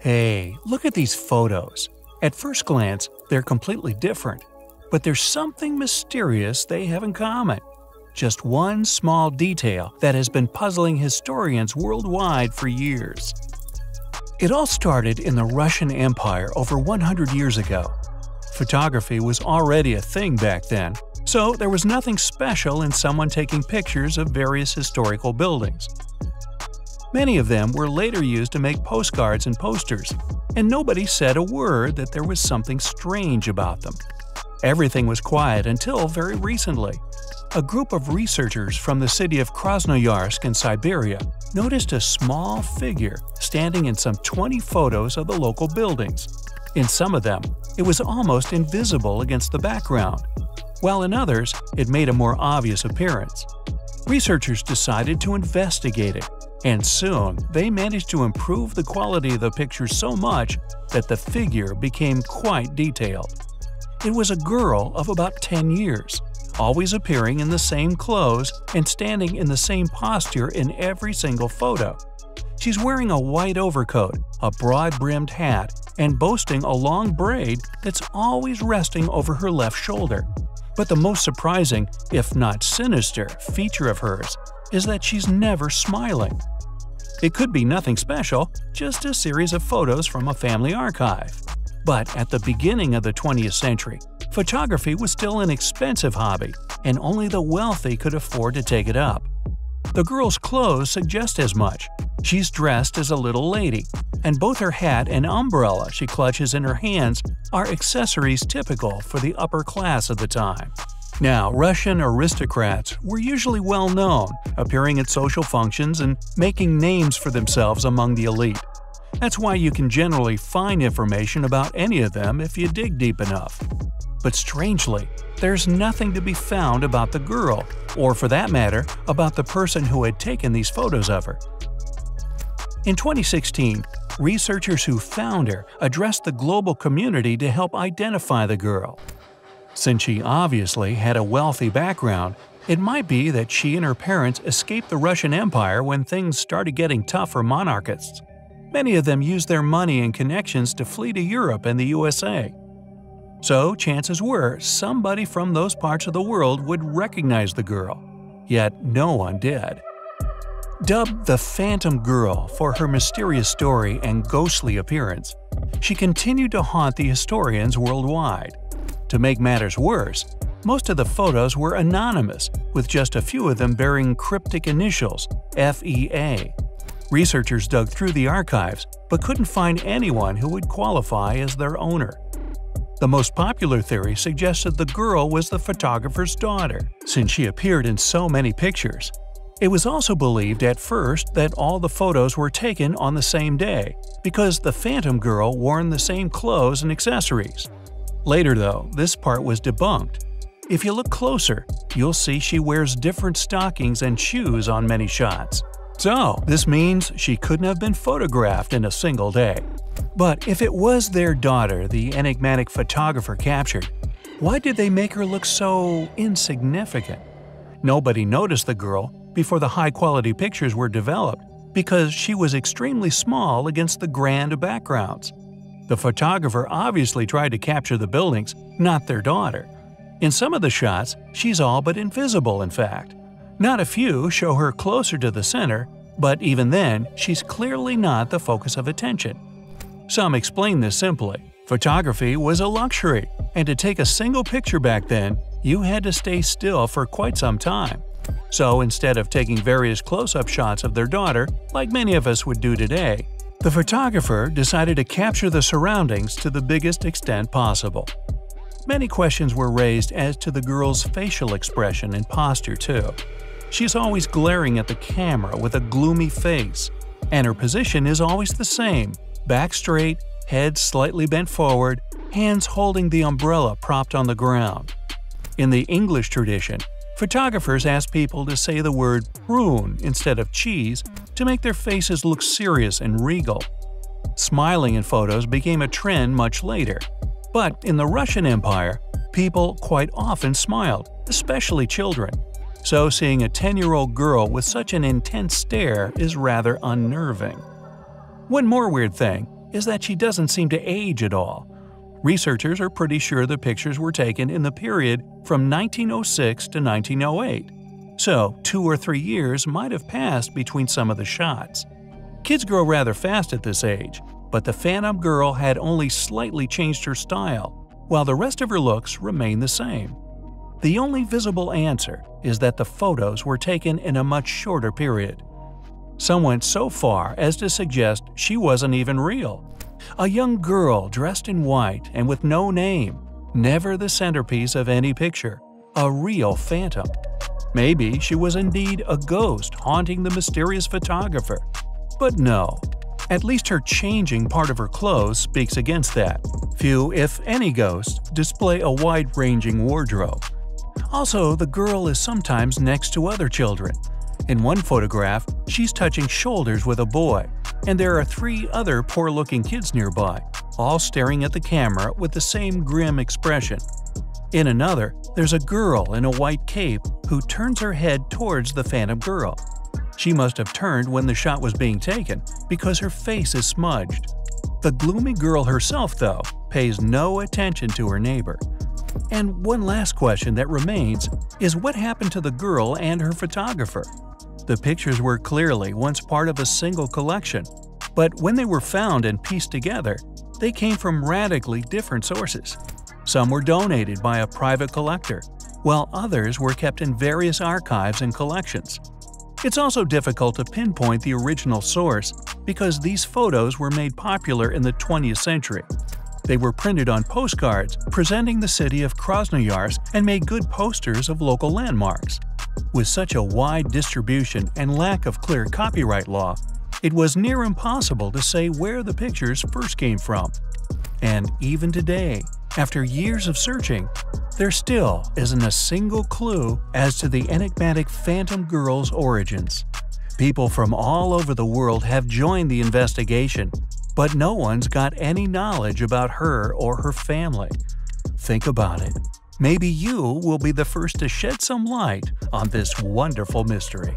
Hey, look at these photos. At first glance, they're completely different. But there's something mysterious they have in common. Just one small detail that has been puzzling historians worldwide for years. It all started in the Russian Empire over 100 years ago. Photography was already a thing back then, so there was nothing special in someone taking pictures of various historical buildings. Many of them were later used to make postcards and posters, and nobody said a word that there was something strange about them. Everything was quiet until very recently. A group of researchers from the city of Krasnoyarsk in Siberia noticed a small figure standing in some 20 photos of the local buildings. In some of them, it was almost invisible against the background, while in others, it made a more obvious appearance. Researchers decided to investigate it, and soon they managed to improve the quality of the picture so much that the figure became quite detailed. It was a girl of about 10 years, always appearing in the same clothes and standing in the same posture in every single photo. She's wearing a white overcoat, a broad brimmed hat, and boasting a long braid that's always resting over her left shoulder. But the most surprising, if not sinister, feature of hers is that she's never smiling. It could be nothing special, just a series of photos from a family archive. But at the beginning of the 20th century, photography was still an expensive hobby, and only the wealthy could afford to take it up. The girl's clothes suggest as much. She's dressed as a little lady, and both her hat and umbrella she clutches in her hands are accessories typical for the upper class of the time. Now, Russian aristocrats were usually well known, appearing at social functions and making names for themselves among the elite. That's why you can generally find information about any of them if you dig deep enough. But strangely, there's nothing to be found about the girl, or for that matter, about the person who had taken these photos of her. In 2016, researchers who found her addressed the global community to help identify the girl. Since she obviously had a wealthy background, it might be that she and her parents escaped the Russian Empire when things started getting tough for monarchists. Many of them used their money and connections to flee to Europe and the USA. So, chances were somebody from those parts of the world would recognize the girl. Yet no one did. Dubbed the Phantom Girl for her mysterious story and ghostly appearance, she continued to haunt the historians worldwide. To make matters worse, most of the photos were anonymous, with just a few of them bearing cryptic initials FEA. Researchers dug through the archives but couldn't find anyone who would qualify as their owner. The most popular theory suggested the girl was the photographer's daughter, since she appeared in so many pictures. It was also believed at first that all the photos were taken on the same day, because the Phantom Girl wore the same clothes and accessories. Later, though, this part was debunked. If you look closer, you'll see she wears different stockings and shoes on many shots. So, this means she couldn't have been photographed in a single day. But if it was their daughter the enigmatic photographer captured, why did they make her look so insignificant? Nobody noticed the girl before the high quality pictures were developed because she was extremely small against the grand backgrounds. The photographer obviously tried to capture the buildings, not their daughter. In some of the shots, she's all but invisible, in fact. Not a few show her closer to the center, but even then, she's clearly not the focus of attention. Some explain this simply. Photography was a luxury, and to take a single picture back then, you had to stay still for quite some time. So instead of taking various close-up shots of their daughter, like many of us would do today, the photographer decided to capture the surroundings to the biggest extent possible. Many questions were raised as to the girl's facial expression and posture, too. She's always glaring at the camera with a gloomy face, and her position is always the same back straight, head slightly bent forward, hands holding the umbrella propped on the ground. In the English tradition, photographers ask people to say the word prune instead of cheese to make their faces look serious and regal. Smiling in photos became a trend much later. But in the Russian Empire, people quite often smiled, especially children so seeing a 10 year old girl with such an intense stare is rather unnerving. One more weird thing is that she doesn't seem to age at all. Researchers are pretty sure the pictures were taken in the period from 1906 to 1908, so two or three years might have passed between some of the shots. Kids grow rather fast at this age, but the Phantom Girl had only slightly changed her style, while the rest of her looks remained the same. The only visible answer is that the photos were taken in a much shorter period. Some went so far as to suggest she wasn't even real. A young girl dressed in white and with no name, never the centerpiece of any picture, a real phantom. Maybe she was indeed a ghost haunting the mysterious photographer. But no, at least her changing part of her clothes speaks against that. Few, if any ghosts, display a wide-ranging wardrobe. Also, the girl is sometimes next to other children. In one photograph, she's touching shoulders with a boy, and there are three other poor-looking kids nearby, all staring at the camera with the same grim expression. In another, there's a girl in a white cape who turns her head towards the phantom girl. She must have turned when the shot was being taken because her face is smudged. The gloomy girl herself, though, pays no attention to her neighbor. And one last question that remains is what happened to the girl and her photographer? The pictures were clearly once part of a single collection, but when they were found and pieced together, they came from radically different sources. Some were donated by a private collector, while others were kept in various archives and collections. It's also difficult to pinpoint the original source because these photos were made popular in the 20th century. They were printed on postcards presenting the city of Krasnoyarsk and made good posters of local landmarks. With such a wide distribution and lack of clear copyright law, it was near impossible to say where the pictures first came from. And even today, after years of searching, there still isn't a single clue as to the enigmatic Phantom Girl's origins. People from all over the world have joined the investigation, but no one's got any knowledge about her or her family. Think about it. Maybe you will be the first to shed some light on this wonderful mystery.